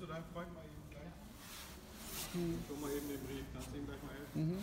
kleinen Freund mal eben gleich. Hm. Schon mal eben den Brief, kannst du ihm gleich mal helfen? Mhm.